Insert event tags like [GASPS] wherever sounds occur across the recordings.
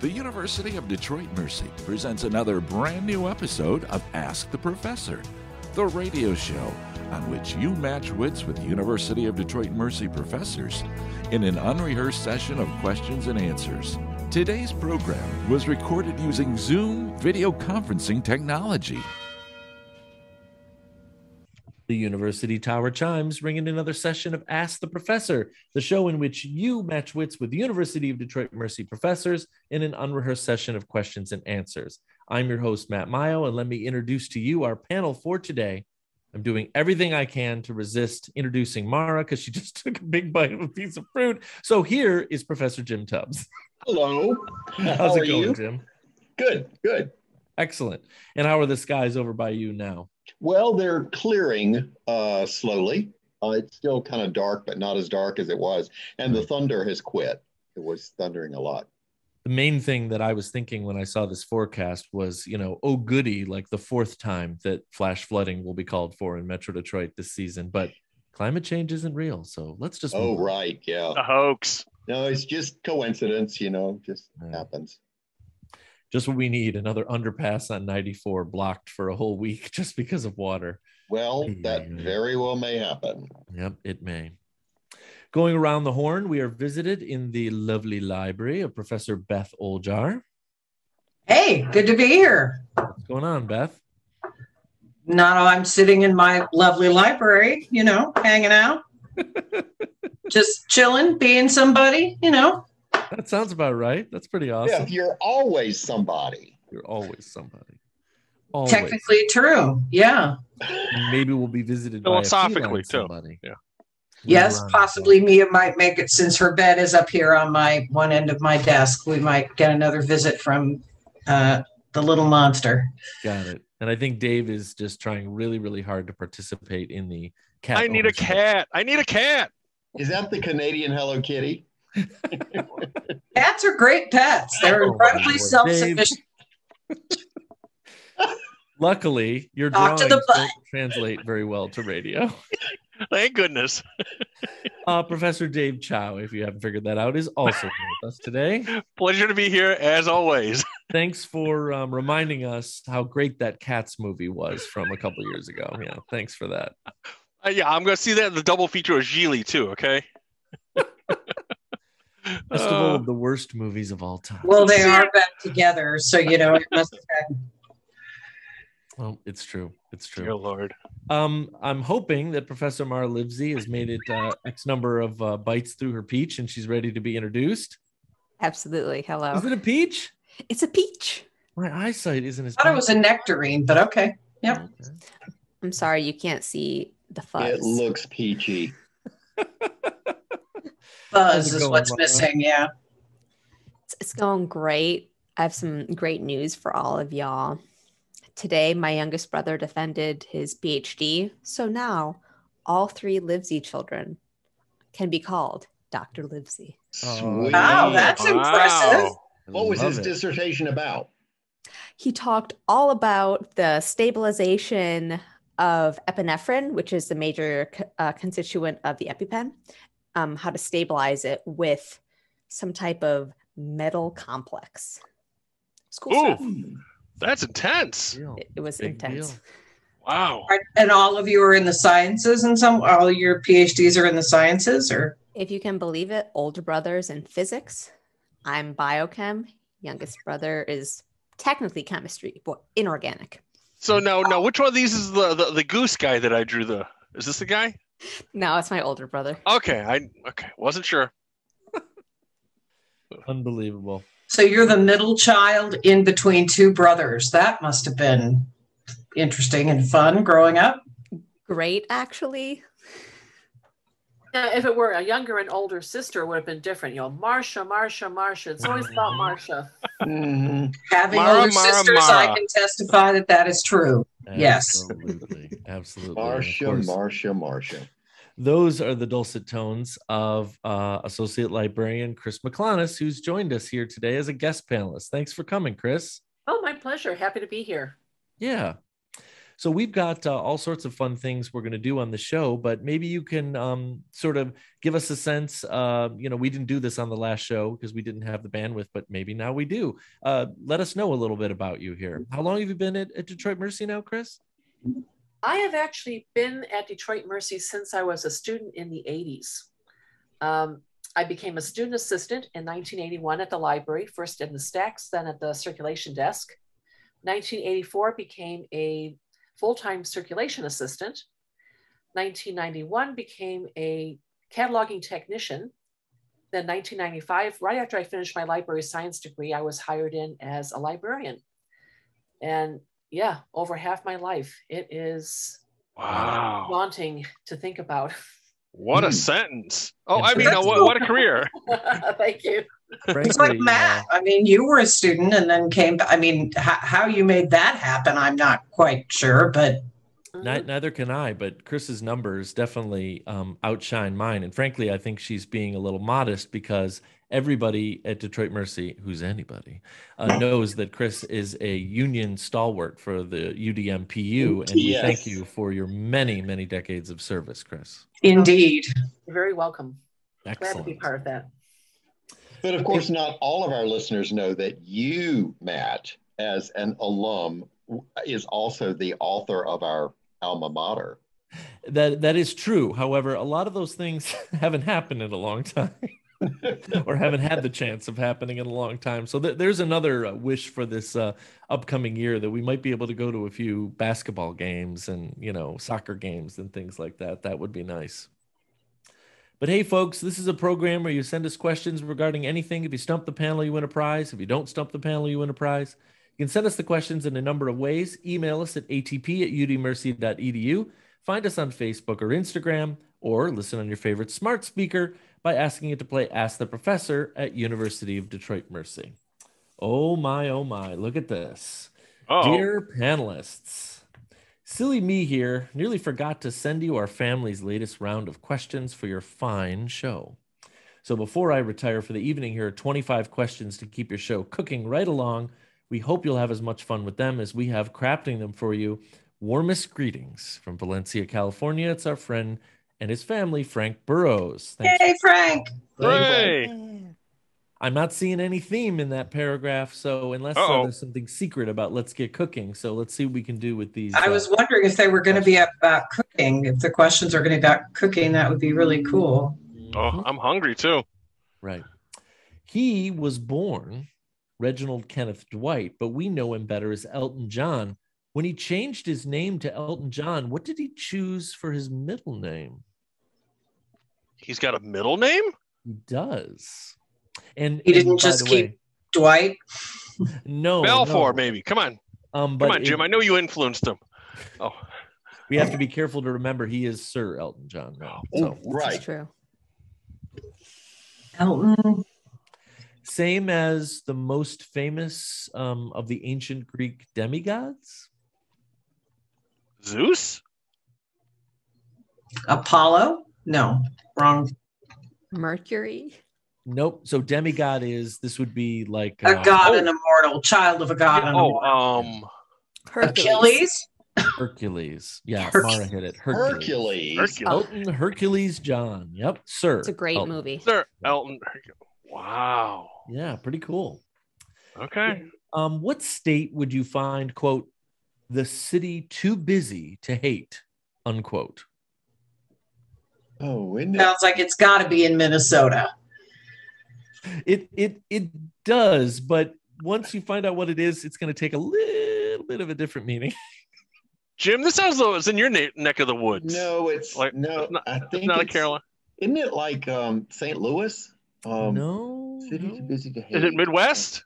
The University of Detroit Mercy presents another brand new episode of Ask the Professor, the radio show on which you match wits with University of Detroit Mercy professors in an unrehearsed session of questions and answers. Today's program was recorded using Zoom video conferencing technology. The University Tower chimes ring in another session of Ask the Professor, the show in which you match wits with University of Detroit Mercy professors in an unrehearsed session of questions and answers. I'm your host, Matt Mio, and let me introduce to you our panel for today. I'm doing everything I can to resist introducing Mara because she [LAUGHS] just took a big bite of a piece of fruit. So here is Professor Jim Tubbs. Hello. How's How it going, you? Jim? Good, good. Excellent. And how are the skies over by you now? Well, they're clearing uh, slowly. Uh, it's still kind of dark, but not as dark as it was. And the thunder has quit. It was thundering a lot. the main thing that I was thinking when I saw this forecast was, you know, oh goody, like the fourth time that flash flooding will be called for in Metro Detroit this season. But climate change isn't real, so let's just. Oh, move right. Yeah. a hoax. No, it's just coincidence, you know, just Yeah. happens. Just what we need: another underpass on 94 blocked for a whole week [LAUGHS] just because of water. Well, that yeah, yeah. very well may happen. Yep, it may. Going around the horn, we are visited in the lovely library of Professor Beth Oljar. Hey, good to be here. What's going on, Beth? Now I'm sitting in my lovely library, you know, hanging out, [LAUGHS] just chilling, being somebody, you know. [LAUGHS] That sounds about right. That's pretty awesome. Yeah, you're always somebody. You're always somebody. Always. Technically true. Yeah. Maybe we'll be visited by a Philosophically, too. somebody. Yeah. Yes, possibly Mia might make it since her bed is up here on my one end of my desk. We might get another visit from uh, the little monster. Got it. And I think Dave is just trying really, really hard to participate in the cat. I need a cat. I need a cat. Is that the Canadian Hello Kitty? Cats are great pets. They're Oh, incredibly Lord. self-sufficient. Luckily, your Talk drawings to the butt. don't translate very well to radio. Thank goodness. Uh, Professor Dave Chow, if you haven't figured that out, is also here with us today. Pleasure to be here as always. Thanks for um, reminding us how great that Cats movie was from a couple years ago. Yeah, thanks for that. Uh, yeah, I'm gonna see that in the double feature of Gigli too. Okay. [LAUGHS] Festival Uh, of the worst movies of all time. Well, they are back together, so you know it must have Well, it's true. It's true. dear Lord. Um, I'm hoping that Professor Mara Livezey has made it uh, X number of uh, bites through her peach and she's ready to be introduced. Absolutely. Hello. Is it a peach? It's a peach. My eyesight isn't as I thought it was a nectarine, but okay. Yep. Okay. I'm sorry you can't see the fuzz. It looks peachy. [LAUGHS] Buzz How's it is going, what's Mara? missing. Yeah. It's, it's going great. I have some great news for all of y'all. Today, my youngest brother defended his PhD. So now all three Livezey children can be called Dr. Livezey. Oh, Sweet. Wow, that's impressive. What was his it. dissertation about? He talked all about the stabilization of epinephrine, which is the major uh, constituent of the EpiPen, um, how to stabilize it with some type of metal complex. It's cool Ooh. stuff. That's intense. It, it was Big intense. deal. Wow. Are- And all of you are in the sciences, and some all your PhDs are in the sciences, or If you can believe it, older brothers in physics. I'm biochem. Youngest brother is technically chemistry, but inorganic. So now, now, which one of these is the, the the goose guy that I drew? The is this the guy? No, it's my older brother. Okay, I okay wasn't sure. Unbelievable. so you're the middle child in between two brothers. That must have been interesting and fun growing up. Great, actually. Now, if it were a younger and older sister, it would have been different. You know, Marsha, Marsha, Marsha. It's always about Marsha. Mhm. Having Mara, older Mara, sisters, I can testify that that is true. Yes. Absolutely. Absolutely. And of Marcia, course, Marcia, Marcia. Those are the dulcet tones of uh, Associate Librarian Kris McLonis, who's joined us here today as a guest panelist. Thanks for coming, Kris. Oh, my pleasure. Happy to be here. Yeah. So we've got uh, all sorts of fun things we're going to do on the show, but maybe you can um, sort of give us a sense. Uh, you know, we didn't do this on the last show because we didn't have the bandwidth, but maybe now we do. Uh, let us know a little bit about you here. How long have you been at, at Detroit Mercy now, Kris? I have actually been at Detroit Mercy since I was a student in the 80s. Um, I became a student assistant in 1981 at the library, first in the stacks, then at the circulation desk. 1984 became a full-time circulation assistant. 1991 became a cataloging technician. Then 1995, right after I finished my library science degree, I was hired in as a librarian. And yeah, over half my life. It is Wow. daunting to think about. What a Hmm. sentence. Oh, I mean, That's what, what a career. [LAUGHS] Thank you. It's like Frankly, Matt. I mean, you were a student and then came. I mean, h- how you made that happen, I'm not quite sure, but uh, ni- neither can I, but Kris's numbers definitely um, outshine mine. And frankly, I think she's being a little modest because everybody at Detroit Mercy, who's anybody, uh, knows that Kris is a union stalwart for the UDMPU. And we thank you for your many, many decades of service, Kris. indeed. You're very welcome. Glad to be part of that. But of course, not all of our listeners know that you, Matt, as an alum, is also the author of our alma mater. That that is true. However, a lot of those things [LAUGHS] haven't happened in a long time. [LAUGHS] or haven't had the chance of happening in a long time. So th- there's another uh, wish for this uh, upcoming year that we might be able to go to a few basketball games and you know soccer games and things like that. That would be nice. But hey, folks, this is a program where you send us questions regarding anything. If you stump the panel, you win a prize. If you don't stump the panel, you win a prize. You can send us the questions in a number of ways. Email us at atp at udmercy.edu. Find us on Facebook or Instagram, or listen on your favorite smart speaker by asking it to play Ask the Professor at University of Detroit Mercy. Oh my, oh my, look at this. Oh, Dear panelists, silly me here nearly forgot to send you our family's latest round of questions for your fine show. So before I retire for the evening, here are 25 questions to keep your show cooking right along. We hope you'll have as much fun with them as we have crafting them for you. Warmest greetings from Valencia, California. It's our friend and his family, Frank Burrows. Thanks Hey, Frank. hooray. I'm not seeing any theme in that paragraph. So unless uh, Uh-oh. there's something secret about let's get cooking. So let's see what we can do with these. I uh, was wondering if they were going to be about cooking. If the questions are going to be about cooking, that would be really cool. Oh, I'm hungry too. Right. He was born Reginald Kenneth Dwight, but we know him better as Elton John. When he changed his name to Elton John, what did he choose for his middle name? He's got a middle name? He does. And He didn't by just keep- way, Dwight. [LAUGHS] no Balfour, no. maybe. Come on. Um, but Come on, Jim. I know you influenced him. Oh, we have to be careful to remember he is Sir Elton John now. So This is Right. true. Elton. same as the most famous um, of the ancient Greek demigods. Zeus? Apollo? No, wrong. Mercury. Nope. So demigod is this would be like A uh, god oh. and immortal, child of a god and Oh, um, Hercules. Achilles? Hercules. Yeah, Hercules. Mara hit it. Hercules. Hercules. Hercules. Elton Hercules John. Yep, sir. It's a great Elton. movie. Sir Elton. Wow. Yeah, pretty cool. Okay. Um, what state would you find quote the city too busy to hate unquote? Oh, isn't? Sounds like it's got to be in Minnesota. It it it does, but once you find out what it is, it's going to take a little bit of a different meaning. [LAUGHS] Jim, this sounds though it's in your na- neck of the woods. No, it's Like, no. it's not- I It's think not a Carolina. Isn't it like um, St. Louis? Um, no, City too no, busy to hate. Is it Midwest?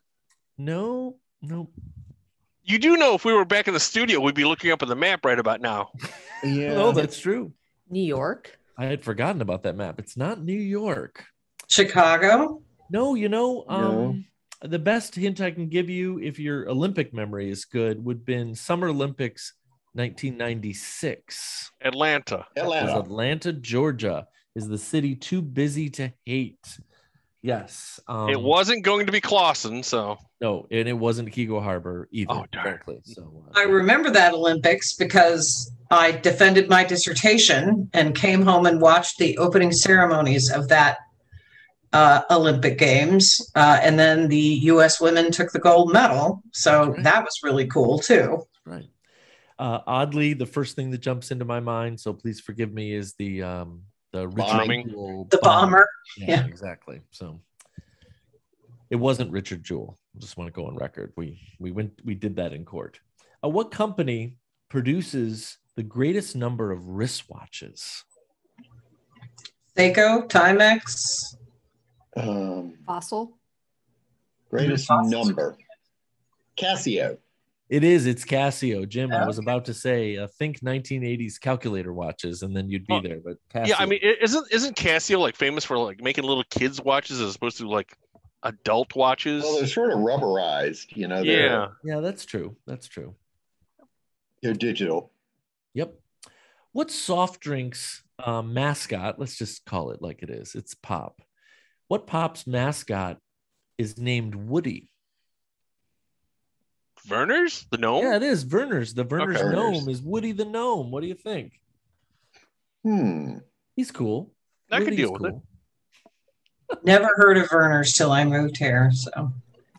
no, no. You do know if we were back in the studio, we'd be looking up at the map right about now. Yeah. No, [LAUGHS] that's true. New York. I had forgotten about that map. It's not New York. Chicago? No, you know, um, No. the best hint I can give you, if your Olympic memory is good, would have been Summer Olympics 1996. Atlanta. Atlanta. Atlanta, Georgia. Is the city too busy to hate? Yes. Um, it wasn't going to be Clausen, so No, and it wasn't Kigo Harbor either. Oh, darn. frankly. So uh, I remember that Olympics because I defended my dissertation and came home and watched the opening ceremonies of that uh, Olympic Games. Uh, and then the U.S. women took the gold medal. So Right. that was really cool too. right. Uh, oddly, the first thing that jumps into my mind, so please forgive me, is the um, the Richard Bombing. The bomb. bomber. Yeah, Yeah. exactly. So it wasn't Richard Jewell. I just want to go on record. We we went we did that in court. Uh, what company produces the greatest number of wristwatches? Seiko, Timex. Um, Fossil. greatest number. Casio. It is. It's Casio. Jim, I Oh. was about to say, uh, think 1980s calculator watches, and then you'd be Oh, there. But Casio. yeah. I mean, isn't isn't Casio like famous for like making little kids watches as opposed to like adult watches? Well, they're sort of rubberized, you know. They're, yeah. yeah, that's true. That's true. They're digital. Yep. What soft drinks um, mascot? Let's just call it like it is. It's Pop. What Pop's mascot is named Woody? Vernors the gnome. Yeah, it is. Vernors. The Vernors Okay. gnome is Woody the gnome. What do you think? Hmm. He's cool. I could Woody's deal with it. Cool. Never heard of Vernors till I moved here. So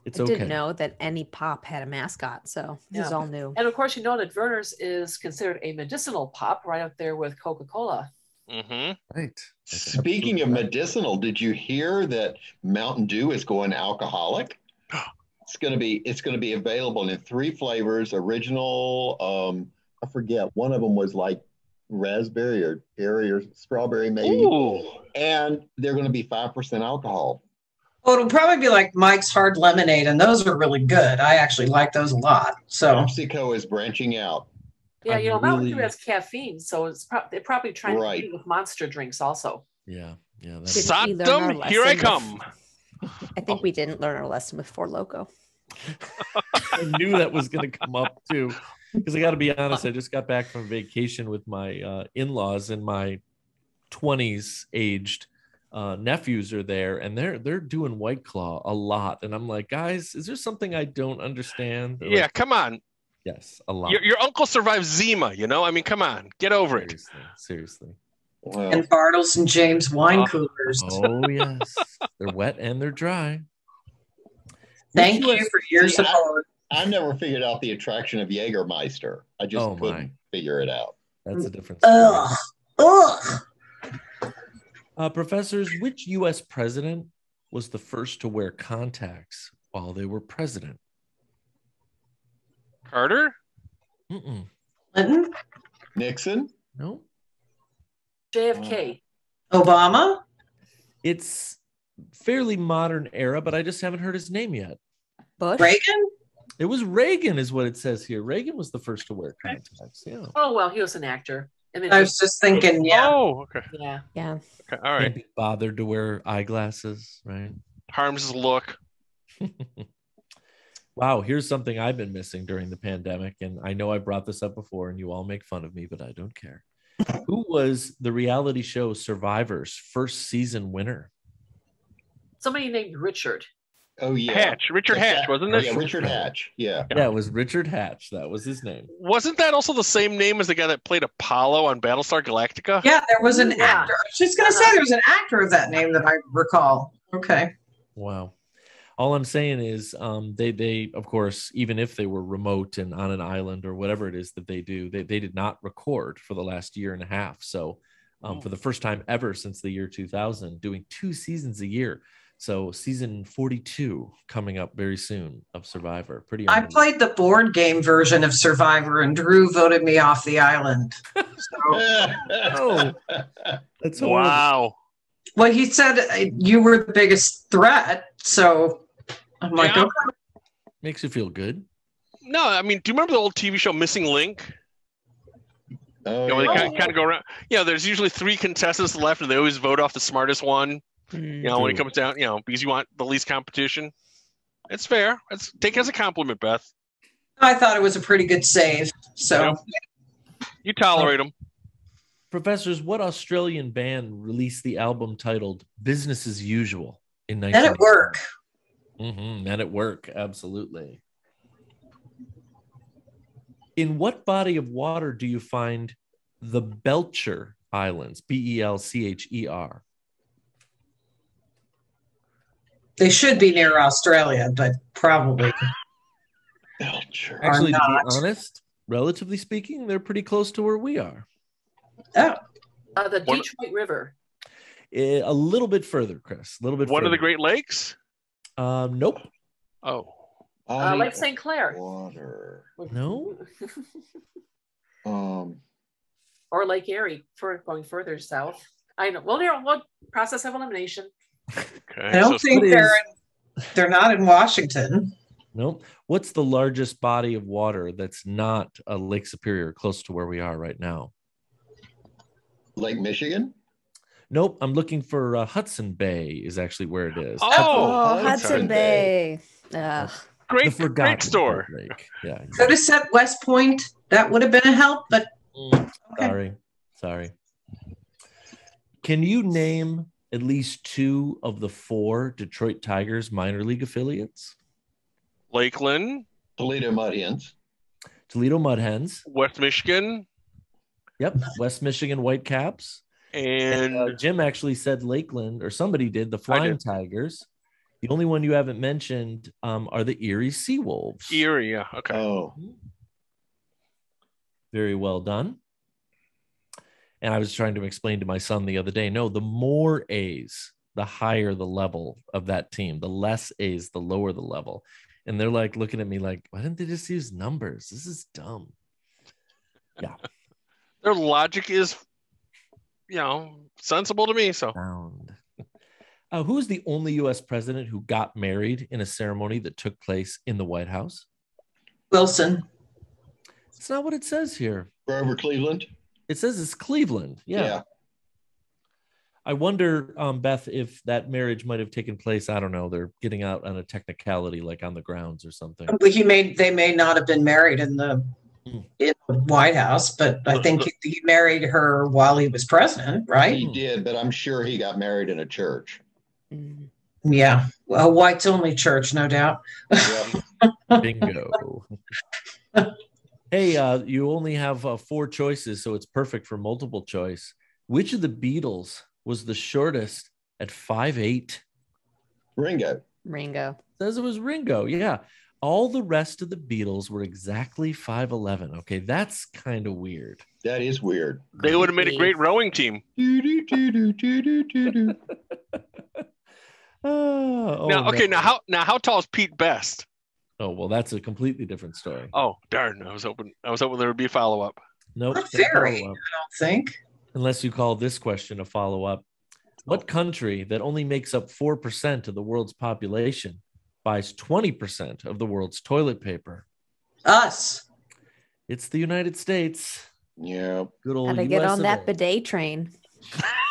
It's I okay. didn't know that any pop had a mascot, so this is all new. And of course, you know that Vernors is considered a medicinal pop right up there with Coca Cola. Mm-hmm. Right. That's Speaking absolutely of right. medicinal, did you hear that Mountain Dew is going alcoholic? [GASPS] It's gonna be it's gonna be available in three flavors. Original, um, I forget. One of them was like raspberry or berry or strawberry maybe, Ooh. and they're gonna be five percent alcohol. well, it'll probably be like Mike's Hard Lemonade, and those are really good. I actually like those a lot. So PepsiCo is branching out. Yeah, I'm you know, Mountain Dew really- has caffeine, so it's pro- they're probably trying Right. to compete with monster drinks also. Yeah. Yeah. Did That's, we Sodom, here I lesson come. I think we didn't learn our lesson with Four Loco. [LAUGHS] I knew that was going to come up too. Because I got to be [LAUGHS] honest, I just got back from vacation with my uh, in laws and my 20s aged uh, nephews are there and they're they're doing white claw a lot and i'm like guys is there something i don't understand They're Yeah, like, come on. yes a lot Your, your uncle survived Zima, you know? I mean, come on, get over it. seriously seriously Well, and Bartles and James wine Oh. coolers. oh yes they're wet and they're dry Thank Which you for your support. I never figured out the attraction of Jägermeister. I just Oh, couldn't figure it out. that's a difference Ugh. Ugh. uh, professors which u.s president was the first to wear contacts while they were president Carter? Mm-mm. Clinton, Nixon. no JFK. Obama, it's fairly modern era, but I just haven't heard his name yet. Bush. Reagan. It was Reagan, is what it says here. Reagan was the first to wear contacts. Yeah. Oh well, he was an actor. I mean, I was just thinking, yeah. Oh, okay. yeah. Yeah. okay. All right. Can't bothered to wear eyeglasses, right? Harms his look. [LAUGHS] Wow, here's something I've been missing during the pandemic. And I know I brought this up before and you all make fun of me, but I don't care. [LAUGHS] Who was the reality show Survivor's first season winner? Somebody named Richard. Oh yeah, Hatch, Richard That's Hatch, that- wasn't it? Yeah, Richard Hatch. Yeah. Yeah, it was Richard Hatch. That was his name. Wasn't that also the same name as the guy that played Apollo on Battlestar Galactica? Yeah, there was an Yeah. actor. I was just going to say there was an actor of that name that I recall. Okay. Wow. All I'm saying is, um, they they of course, even if they were remote and on an island or whatever it is that they do, they they did not record for the last year and a half. So, um, for the first time ever since the year 2000, doing two seasons a year. So season 42 coming up very soon of Survivor. Pretty. I unbelievable. played the board game version of Survivor, and Drew voted me off the island. So, [LAUGHS] Oh, that's horrible. Wow. well, he said uh, you were the biggest threat. So I'm like, Yeah. okay. Makes you feel good. No, I mean, do you remember the old TV show Missing Link? Oh, You know, yeah. they kind, kind of go around. Yeah, there's usually three contestants left, and they always vote off the smartest one. You know, when it comes down, you know, because you want the least competition. It's fair. It's take it as a compliment, Beth. I thought it was a pretty good save. So You tolerate them. Professors, what Australian band released the album titled Business as Usual in In Men at work. Mm-hmm. Men at work, absolutely. In what body of water do you find the Belcher Islands? B E L C H E R. They should be near Australia, but probably. Belcher. Are Actually, to not. be honest, relatively speaking, they're pretty close to where we are. Oh, Uh, the One- Detroit River. Eh, a little bit further, Kris. A little bit. One of the. Great Lakes. Um, nope. Oh, Uh, Lake St. Clair. Water. No. [LAUGHS] Um, or Lake Erie for going further south. I know. Well, they're what process of elimination. Okay. I don't So- think they're is- in, they're not in Washington. Nope. What's the largest body of water that's not a Lake Superior, close to where we are right now? Lake Michigan. Nope. I'm looking for uh, Hudson Bay. Is actually where it is. Oh, Oh, Hudson Hudson Bay. Ugh. The great, forgotten great store. Lake. Yeah. Could have said West Point. That would have been a help, but Mm, Okay. Sorry. Sorry. Can you name at least two of the four Detroit Tigers minor league affiliates? Lakeland, Toledo Mud Hens. Toledo Mud Hens. West Michigan, Yep. West Michigan Whitecaps. and Uh, Jim actually said Lakeland, or somebody did, the Flying Tigers. The only one you haven't mentioned um, are the Erie Seawolves. Erie. Yeah. Okay. Oh, Very well done. And I was trying to explain to my son the other day no, the more A's, the higher the level of that team. The less A's, the lower the level. And they're like looking at me like, why didn't they just use numbers? This is dumb. Yeah. [LAUGHS] Their logic is, you know, sensible to me. So Uh, who is the only U.S. president who got married in a ceremony that took place in the White House? Wilson. It's not what it says here. Grover Cleveland. It says it's Cleveland. Yeah. I wonder, um, Beth, if that marriage might have taken place. I don't know. They're getting out on a technicality, like on the grounds or something. He may they may not have been married in the Hmm. in the White House, but I think he, he married her while he was president, right? He did, but I'm sure he got married in a church. Mm. Yeah, a whites only church, no doubt. Yep. [LAUGHS] Bingo. [LAUGHS] hey, uh, you only have uh, four choices, so it's perfect for multiple choice. Which of the Beatles was the shortest at five eight? Ringo. Ringo. Says it was Ringo. Yeah. All the rest of the Beatles were exactly 5'11. Okay, that's kind of weird. That is weird. they would have made a great rowing team. [LAUGHS] Oh, [LAUGHS] oh, now, okay, man. now how now how tall is Pete Best? Oh, well, that's a completely different story. Oh darn! I was hoping I was hoping there would be a follow up. Nope. Not no very, I don't think. Unless you call this question a follow up. What oh. country that only makes up 4% of the world's population buys 20% of the world's toilet paper? Us. It's the United States. Yeah. Good old Gotta get on that bidet train. [LAUGHS]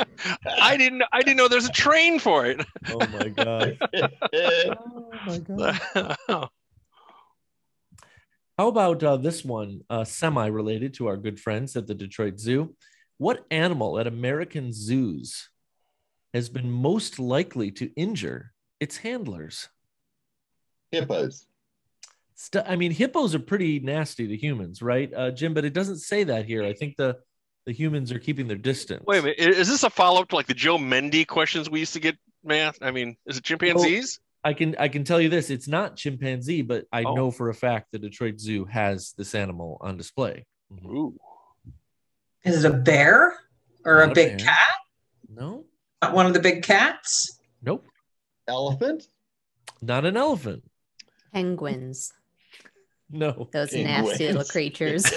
[LAUGHS] I didn't I didn't know there's a train for it. Oh my God. Oh my God. How about uh, this one, uh, semi related to our good friends at the Detroit Zoo? What animal at American zoos has been most likely to injure its handlers? Hippos. St- I mean, hippos are pretty nasty to humans, right, uh, Jim? But it doesn't say that here. I think the the humans are keeping their distance. Wait a minute, is this a follow up to like the Joe Mendy questions we used to get? Math? I mean, is it chimpanzees? I can I can tell you this: it's not chimpanzee, but I Oh. know for a fact the Detroit Zoo has this animal on display. Mhm. Ooh, Is it a bear or Not a a big bear. cat? No, Not one of the big cats? nope, Elephant. not an elephant. Penguins. No, Those Penguins. nasty little creatures. [LAUGHS]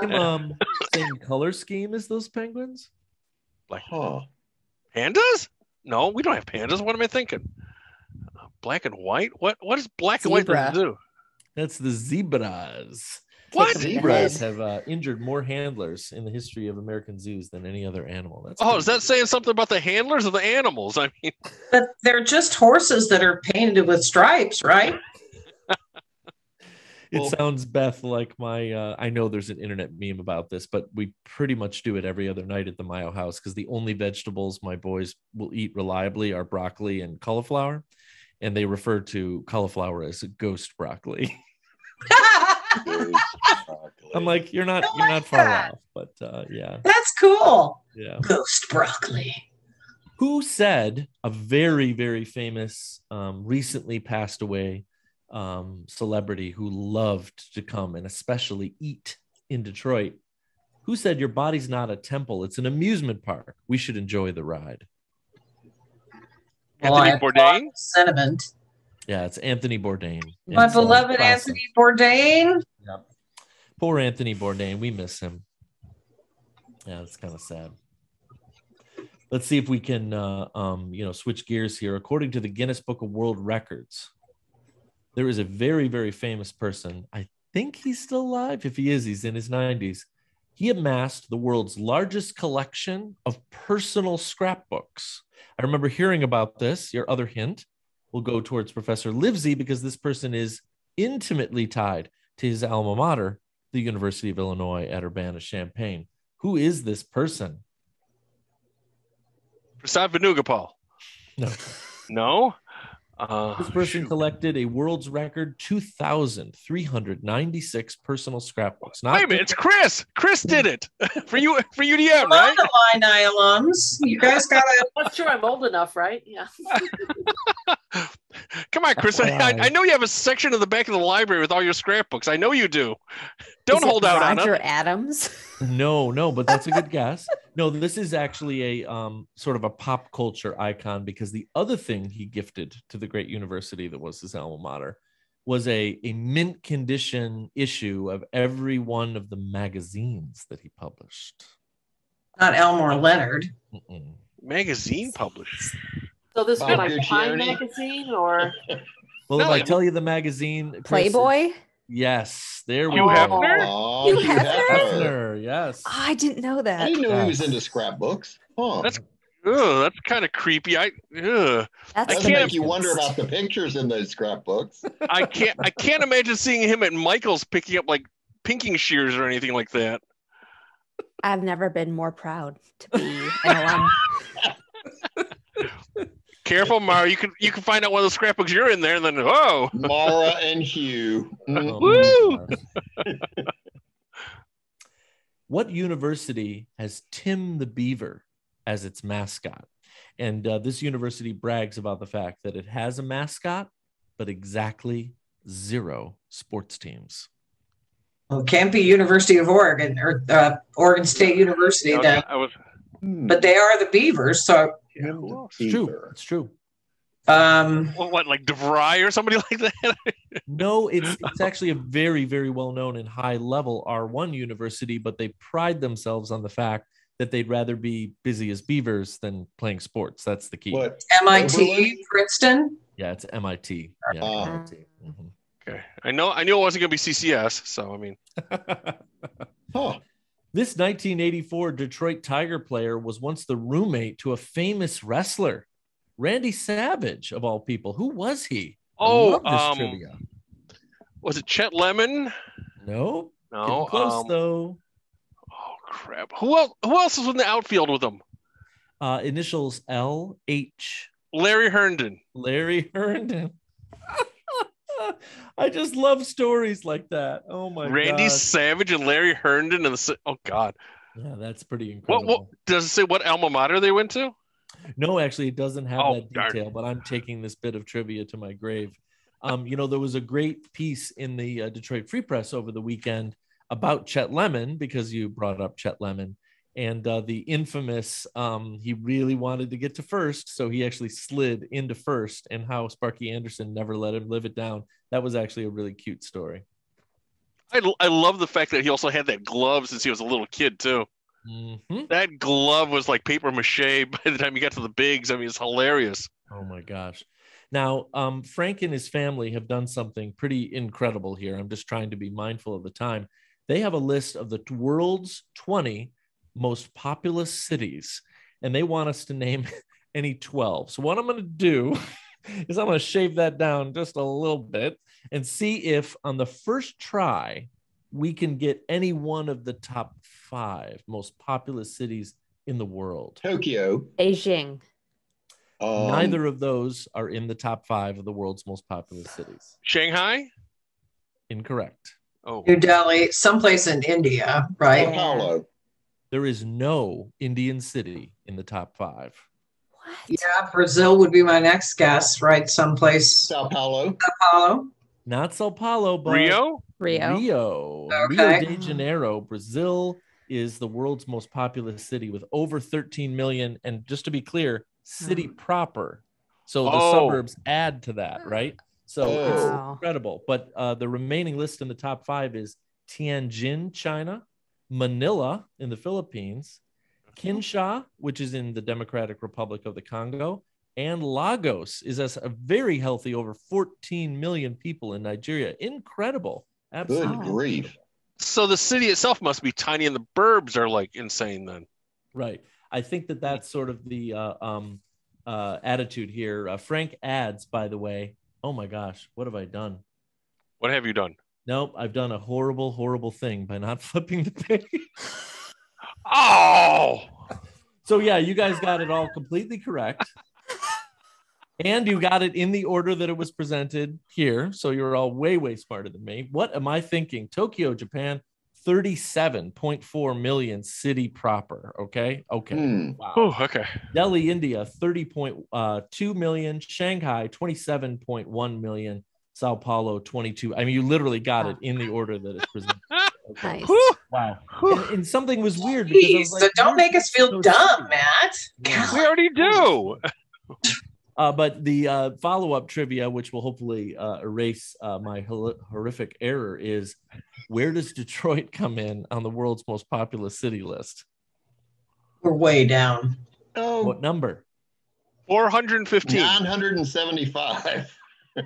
same, um, same color scheme as those penguins. Like Huh. pandas? No, we don't have pandas. What am I thinking? Uh, Black and white? What what is black and white do? That's the zebras. What? Kick 'em in the Zebras have uh, injured more handlers in the history of American zoos than any other animal. That's Oh, is pretty that saying something about the handlers of the animals? I mean, But they're just horses that are painted with stripes, right? It Well- sounds, Beth, like my. Uh, I know there's an internet meme about this, but we pretty much do it every other night at the Mio house because the only vegetables my boys will eat reliably are broccoli and cauliflower, and they refer to cauliflower as ghost broccoli. I'm like, you're not, I you're not far that. off, but uh, yeah, That's cool. yeah. Ghost broccoli. who said a very very famous um, recently passed away um, celebrity who loved to come and especially eat in detroit who said your body's not a temple it's an amusement park we should enjoy the ride Well, Anthony Bourdain. Sentiment. yeah it's anthony bourdain My It's, beloved classic. Anthony Bourdain. Yep. poor anthony bourdain we miss him yeah it's kind of sad let's see if we can uh, um, you know switch gears here according to the guinness book of world records there is a very very famous person. I think he's still alive. If he is he's in his 90s he amassed the world's largest collection of personal scrapbooks. I remember hearing about this your other hint. Will go towards professor livezey because this person is intimately tied to his alma mater the university of illinois at urbana-champaign. Who is this person? Prasad Venugopal. no. No. Uh, This person shoot. collected a world's record 2,396 personal scrapbooks. Not Wait a minute, it's Kris. Kris did it [LAUGHS] for you for UDM, Hello, right? the Illini alums. You guys got to. [LAUGHS] That's true. I'm old enough, right? Yeah. [LAUGHS] Come on, Kris. I, I, I know you have a section in the back of the library with all your scrapbooks. I know you do. Don't Is it hold out on Roger it. Adams. no, no, but that's a good guess. No, this is actually a um, sort of a pop culture icon because the other thing he gifted to the great university that was his alma mater was a, a mint condition issue of every one of the magazines that he published. Not Elmore Leonard. Mm-mm. Magazine published. So this was like Time magazine or [LAUGHS] Well, No, if I tell you the magazine, Kris, Playboy. Yes, there we Hugh go. Hefner? Oh, Hugh Hugh Hefner? Hefner. Hefner, yes. Oh, I didn't know I that. didn't know he was into scrapbooks. Huh. That's ugh, that's kind of creepy. I ugh. That's Doesn't can't- make you wonder about the pictures in those scrapbooks. [LAUGHS] I can't I can't imagine seeing him at Michael's picking up like pinking shears or anything like that. I've never been more proud to be an alum. [LAUGHS] Careful, Mara. You can you can find out one of the scrapbooks you're in there, and then oh, Mara and Hugh. Oh, Woo! [LAUGHS] what university has Tim the Beaver as its mascot? And uh, this university brags about the fact that it has a mascot, but exactly zero sports teams. Well, it can't be University of Oregon or uh, Oregon State University Okay, then. I was Hmm. But they are the Beavers. So, yeah, who else? It's true. It's true. um, What, what like DeVry or somebody [LAUGHS] like that? No, it's it's actually a very very well known and high level R1 university, but they pride themselves on the fact that they'd rather be busy as beavers than playing sports. That's the key. What? MIT, Oberlin? Princeton. Yeah, it's MIT. Yeah, Ah. MIT. Mhm. Okay, I know I knew it wasn't gonna be CCS, so I mean, [LAUGHS] Huh. This 1984 Detroit Tiger player was once the roommate to a famous wrestler, Randy Savage, of all people. Who was he? Oh, um, trivia. was it Chet Lemon? No, No, getting close um, though. Oh crap! Who else? Who else was in the outfield with him? Uh, initials L H. Larry Herndon. Larry Herndon. [LAUGHS] [LAUGHS] I just love stories like that. Oh my god. Randy god. Savage and Larry Herndon and the oh god. Yeah, that's pretty incredible. what does it say? What alma mater they went to? No, actually, it doesn't have Oh, that darn. detail, but I'm taking this bit of trivia to my grave. Um, you know, there was a great piece in the uh, Detroit Free Press over the weekend about Chet Lemon because you brought up Chet Lemon and uh, the infamous um, he really wanted to get to first, so he actually slid into first, and how Sparky Anderson never let him live it down. That was actually a really cute story. I, I love the fact that he also had that glove since he was a little kid too. Mhm. That glove was like paper mache [LAUGHS] by the time he got to the bigs. I mean, it's hilarious. Oh my gosh. Now, um, Frank and his family have done something pretty incredible here. I'm just trying to be mindful of the time. They have a list of the world's 20 most populous cities, and they want us to name [LAUGHS] any 12. So, what I'm going to do [LAUGHS] is I'm going to shave that down just a little bit, and see if on the first try we can get any one of the top five most populous cities in the world. Tokyo. Beijing. Um, Neither of those are in the top five of the world's most populous cities. Shanghai. Incorrect. Oh, New Delhi, someplace in India, Sao right? Paulo. There is no Indian city in the top five. What? Yeah, Brazil would be my next guess, right? Someplace, Sao Paulo. [LAUGHS] Sao Paulo. Not Sao Paulo, but Rio. Rio. Rio. Okay. Rio de Janeiro, Brazil is the world's most populous city with over 13 million. And just to be clear, city proper. So the Oh. suburbs add to that, right? So it's incredible. But uh, the remaining list in the top five is Tianjin, China, Manila in the Philippines, Kinshasa, which is in the Democratic Republic of the Congo, and Lagos is as a very healthy, over 14 million people in Nigeria. Incredible. Absolutely. Wow. grief. So the city itself must be tiny, and the burbs are like insane. Then Right. I think that that's sort of the uh, um, uh, attitude here. Uh, Frank adds, by the way, oh my gosh, what have I done? what have you done? Nope, I've done a horrible, horrible thing by not [LAUGHS] flipping the page. Oh, So yeah, you guys got it all completely correct. And you got it in the order that it was presented here. So you're all way, way smarter than me. What am I thinking? Tokyo, Japan, 37.4 million city proper. Okay. Okay. Hmm. Wow. oh, okay. Delhi, India, 30.2 million. Shanghai, 27.1 million. Sao Paulo, 22. I mean, you literally got it in the order that it's presented. [LAUGHS] Okay. Nice. Wow. And, and something was weird because I Jeez, was so don't make us feel those dumb, cities? Matt. Yeah. We already do. [LAUGHS] Uh, but the uh, follow-up trivia, which will hopefully uh, erase uh, my hor- horrific error, is where does Detroit come in on the world's most populous city list? We're way down. Oh, What number? 415. 975.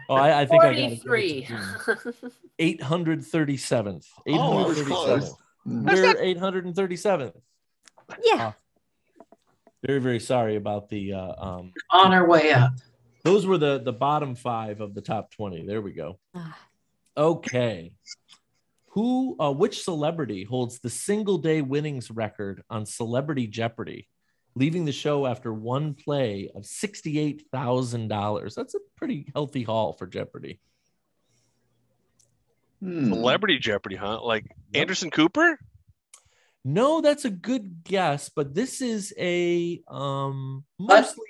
Oh, I, I think I got it. 43. 837th. [LAUGHS] Oh, it was 837th. close. Hmm. We're 837th. Yeah. Very, very sorry about the. Uh, um, On our way up. those were the the bottom five of the top 20. There we go. Ah. Okay. Who, uh, which celebrity holds the single day winnings record on Celebrity Jeopardy, leaving the show after one play of $68,000? That's a pretty healthy haul for Jeopardy. Hmm. Celebrity Jeopardy, huh? Like Yep. Anderson Cooper? No, that's a good guess, but this is a um, mostly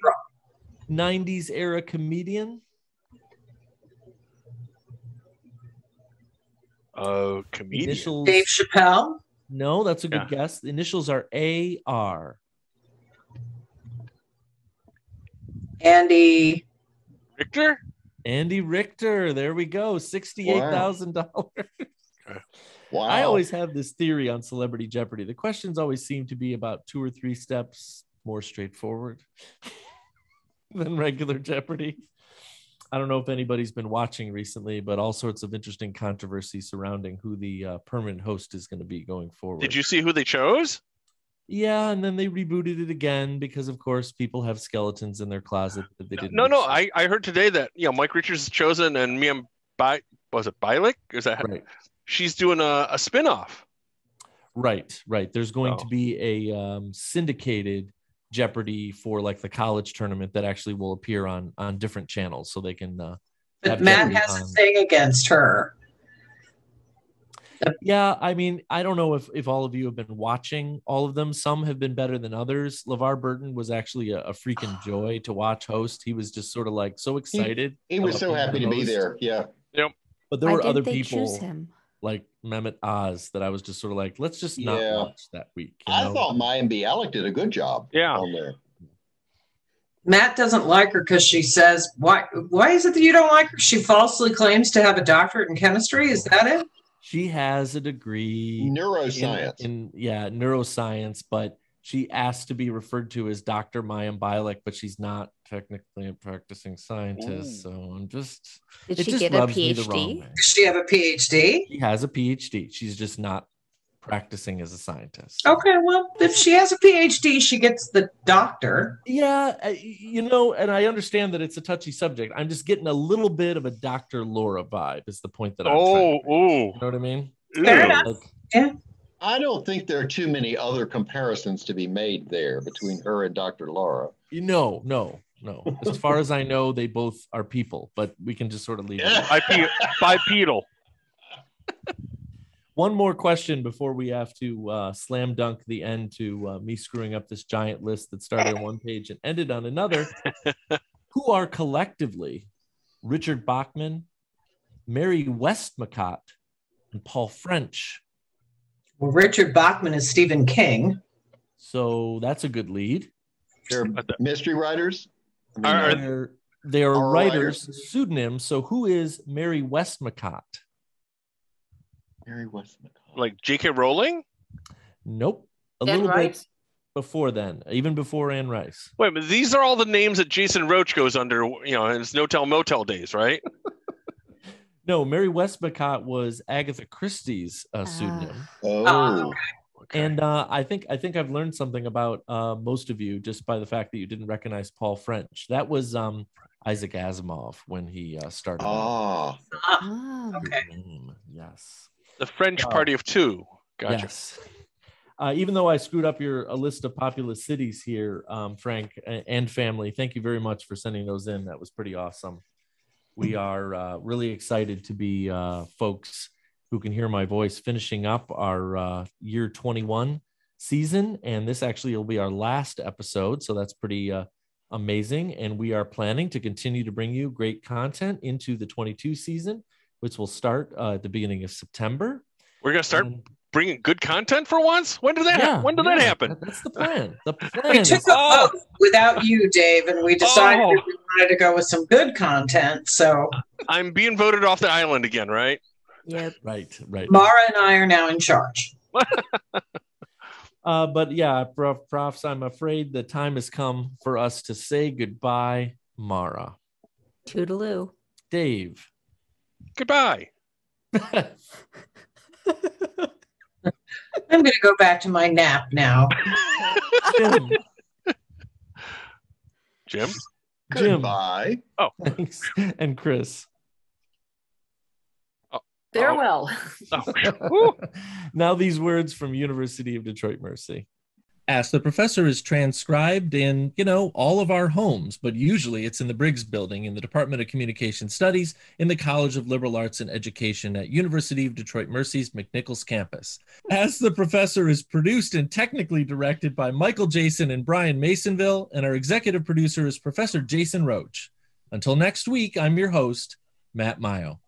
90s era comedian. Uh, comedian. Initials, Dave Chappelle. no, that's a good Yeah. guess. The initials are AR. Andy. Richter. Andy Richter. There we go. $68,000. Wow. I always have this theory on Celebrity Jeopardy. The questions always seem to be about two or three steps more straightforward [LAUGHS] than regular Jeopardy. I don't know if anybody's been watching recently, but all sorts of interesting controversy surrounding who the uh, permanent host is going to be going forward. Did you see who they chose? Yeah, and then they rebooted it again because, of course, people have skeletons in their closet that they didn't. No, no. I, I heard today that you know Mike Richards is chosen and Mia Bi was it Bialik? Is that Right. she's doing a, a spin-off. Right, right. There's going to Oh. be a um, syndicated Jeopardy for like the college tournament that actually will appear on on different channels, so they can. Uh, But Matt Jeopardy has a thing against her. [LAUGHS] yeah, I mean, I don't know if if all of you have been watching all of them. Some have been better than others. LeVar Burton was actually a, a freaking joy to watch host. He was just sort of like so excited. He was so happy the to be there. Yeah. But there Why were other people him? like Mehmet Oz that I was just sort of like, let's just not Yeah. watch that week. you I know? thought Mayim Bialik did a good job Yeah. on there. Matt doesn't like her because she says, "Why? Why is it that you don't like her?" She falsely claims to have a doctorate in chemistry. Is that it? She has a degree Neuroscience. In, yeah, neuroscience, but she asked to be referred to as Dr. Mayim Bialik, but she's not technically a practicing scientist. Mm. So I'm just Did it she just get a rubs me PhD? Does she have a PhD? She has a PhD. She's just not practicing as a scientist. Okay, well, if she has a PhD, she gets the doctor. Yeah, uh, you know, and I understand that it's a touchy subject. I'm just getting a little bit of a Dr. Laura vibe. Is the point that I'm Oh, trying to ooh. You know what I mean? Fair enough. Like, I don't think there are too many other comparisons to be made there between her and Dr. Laura. you know, no, no. As far as I know, they both are people, but we can just sort of leave it. bipedal. One more question before we have to uh, slam dunk the end to uh, me screwing up this giant list that started on one [LAUGHS] page and ended on another. [LAUGHS] Who are collectively Richard Bachman, Mary Westmacott, and Paul French? Well, Richard Bachman is Stephen King. So that's a good lead. They're But [LAUGHS] the- mystery writers. I mean, Are- are- They're, they are writers, writers. pseudonyms. So who is Mary Westmacott? Mary Westmacott. Like J.K. Rowling? Nope. A Anne little bit before then, even before Anne Rice. Wait, but these are all the names that Jason Roach goes under, you know, in his No Tell Motel days, right? [LAUGHS] No, Mary Westmacott was Agatha Christie's uh, Ah. pseudonym. Oh, Ah, okay. And uh, I think I think I've learned something about uh, most of you just by the fact that you didn't recognize Paul French. That was um, Isaac Asimov when he uh, started. out. ah. Okay. Yes. The French Uh, Party of Two. Gotcha. Yes. Uh, even though I screwed up your a list of populous cities here, um, Frank and family, thank you very much for sending those in. That was pretty awesome. We [LAUGHS] are uh, really excited to be uh, folks who can hear my voice finishing up our uh, year 21 season. And this actually will be our last episode. So that's pretty uh, amazing. And we are planning to continue to bring you great content into the 22 season, which will start uh, at the beginning of September. We're gonna start And- bringing good content for once. When did that? yeah, hap- when did that happen? That's the plan. The [LAUGHS] We plan took is a Oh. vote without you, Dave, and we decided Oh. we wanted to go with some good content. So I'm being voted off the island again, right? Yep. right, right. Mara and I are now in charge. [LAUGHS] Uh, but yeah, prof, profs, I'm afraid the time has come for us to say goodbye, Mara. Toodaloo. Dave. Goodbye. I'm going to go back to my nap now. Jim. Jim. Jim. goodbye. Oh. Thanks. And Kris. Oh. Farewell. Oh. [LAUGHS] Woo. now these words from University of Detroit Mercy. Ask the Professor is transcribed in, you know, all of our homes, but usually it's in the Briggs Building in the Department of Communication Studies in the College of Liberal Arts and Education at University of Detroit Mercy's McNichols campus. Ask the Professor is produced and technically directed by Michael Jayson and Brian Masonville, and our executive producer is Professor Jason Roach. Until next week, I'm your host, Matt Mio.